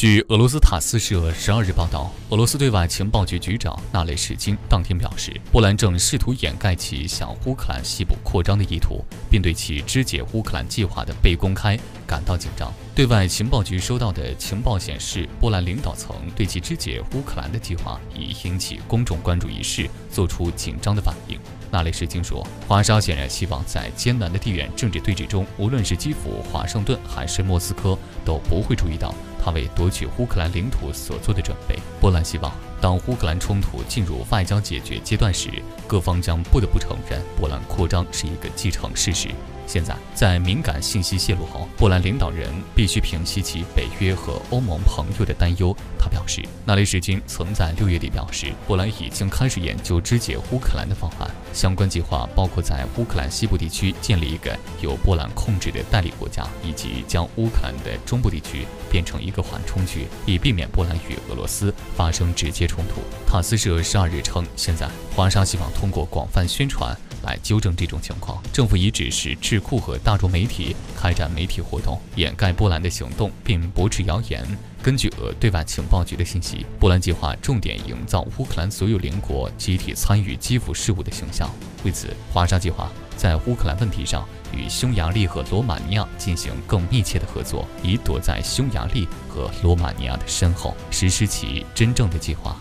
据俄罗斯塔斯社十二日报道，俄罗斯对外情报局局长纳雷什金当天表示，波兰正试图掩盖其向乌克兰西部扩张的意图，并对其肢解乌克兰计划的被公开感到紧张。对外情报局收到的情报显示，波兰领导层对其肢解乌克兰的计划已引起公众关注一事做出紧张的反应。纳雷什金说，华沙显然希望在艰难的地缘政治对峙中，无论是基辅、华盛顿还是莫斯科，都不会注意到。他为夺取乌克兰领土所做的准备。波兰希望，当乌克兰冲突进入外交解决阶段时，各方将不得不承认波兰扩张是一个既成事实。现在，在敏感信息泄露后，波兰领导人必须平息其北约和欧盟朋友的担忧。他表示，纳雷什金曾在六月底表示，波兰已经开始研究肢解乌克兰的方案。相关计划包括在乌克兰西部地区建立一个由波兰控制的代理国家，以及将乌克兰的中部地区变成一个缓冲区，以避免波兰与俄罗斯发生直接冲突。塔斯社十二日称，现在华沙希望通过广泛宣传。来纠正这种情况，政府已指示智库和大众媒体开展媒体活动，掩盖波兰的行动，并驳斥谣言。根据俄对外情报局的信息，波兰计划重点营造乌克兰所有邻国集体参与基辅事务的形象。为此，华沙计划在乌克兰问题上与匈牙利和罗马尼亚进行更密切的合作，以躲在匈牙利和罗马尼亚的身后，实施其真正的计划。